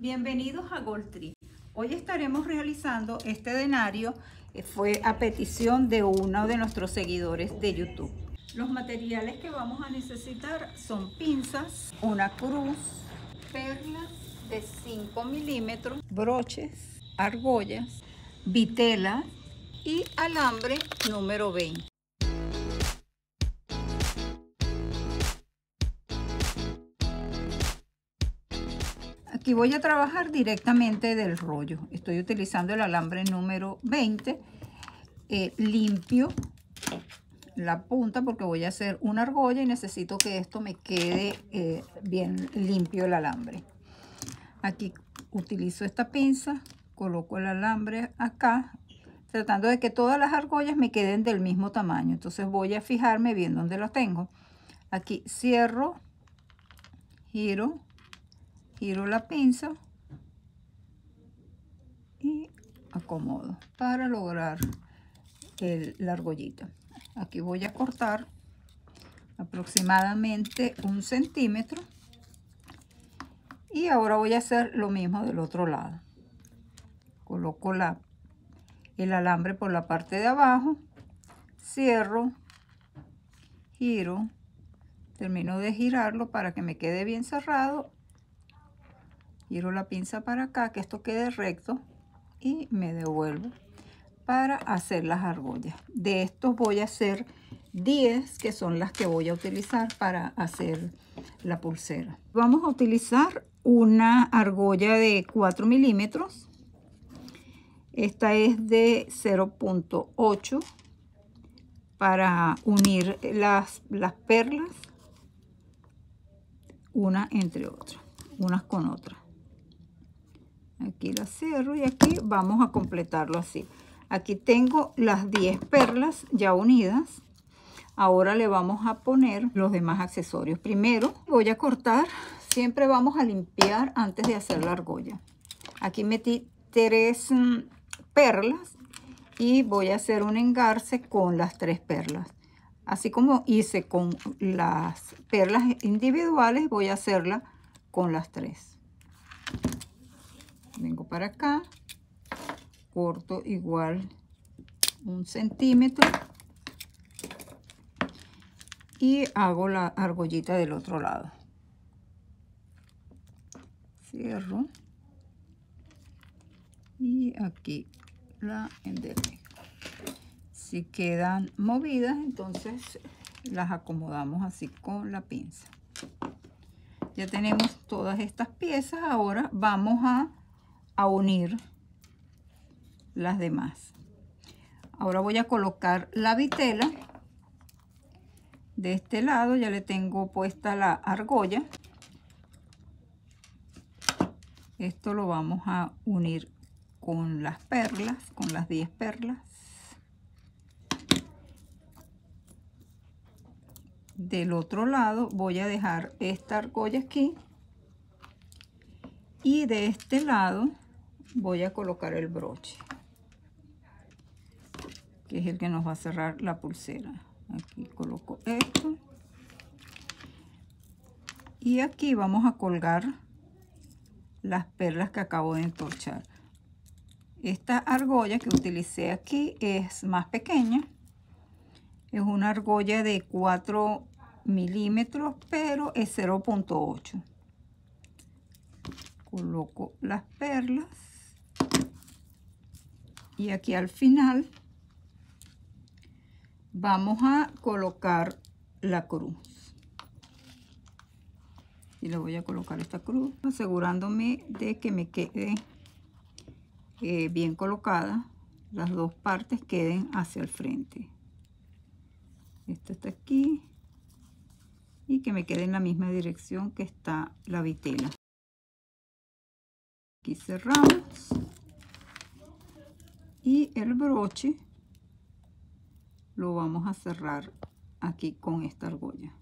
Bienvenidos a Gold Tree. Hoy estaremos realizando este denario que fue a petición de uno de nuestros seguidores de YouTube. Los materiales que vamos a necesitar son pinzas, una cruz, perlas de 5 milímetros, broches, argollas, vitela y alambre número 20. Aquí voy a trabajar directamente del rollo. Estoy utilizando el alambre número 20. Eh, limpio la punta porque voy a hacer una argolla y necesito que esto me quede eh, bien limpio el alambre. Aquí utilizo esta pinza, coloco el alambre acá, tratando de que todas las argollas me queden del mismo tamaño. Entonces voy a fijarme bien dónde lo tengo. Aquí cierro, giro, giro la pinza y acomodo para lograr el, la. Aquí voy a cortar aproximadamente un centímetro y ahora voy a hacer lo mismo del otro lado. Coloco la, el alambre por la parte de abajo, cierro, giro, termino de girarlo para que me quede bien cerrado giro la pinza para acá que esto quede recto y me devuelvo para hacer las argollas. De estos voy a hacer 10 que son las que voy a utilizar para hacer la pulsera. Vamos a utilizar una argolla de 4 milímetros. Esta es de 0.8 para unir las, las perlas una entre otras unas con otras aquí la cierro y aquí vamos a completarlo así. Aquí tengo las 10 perlas ya unidas. Ahora le vamos a poner los demás accesorios. Primero voy a cortar. Siempre vamos a limpiar antes de hacer la argolla. Aquí metí tres mm, perlas y voy a hacer un engarce con las tres perlas. Así como hice con las perlas individuales voy a hacerla con las tres vengo para acá corto igual un centímetro y hago la argollita del otro lado. Cierro y aquí la enderezo si quedan movidas entonces las acomodamos así con la pinza. Ya tenemos todas estas piezas ahora vamos a a unir las demás. Ahora voy a colocar la vitela. De este lado ya le tengo puesta la argolla. Esto lo vamos a unir con las perlas, con las 10 perlas. Del otro lado voy a dejar esta argolla aquí. Y de este lado voy a colocar el broche que es el que nos va a cerrar la pulsera. Aquí coloco esto. Y aquí vamos a colgar las perlas que acabo de entorchar. Esta argolla que utilicé aquí es más pequeña. Es una argolla de 4 milímetros pero es 0.8 coloco las perlas y aquí al final vamos a colocar la cruz. Y le voy a colocar esta cruz asegurándome de que me quede eh, bien colocada las dos partes queden hacia el frente. Esta está aquí y que me quede en la misma dirección que está la vitela. Aquí cerramos y el broche lo vamos a cerrar aquí con esta argolla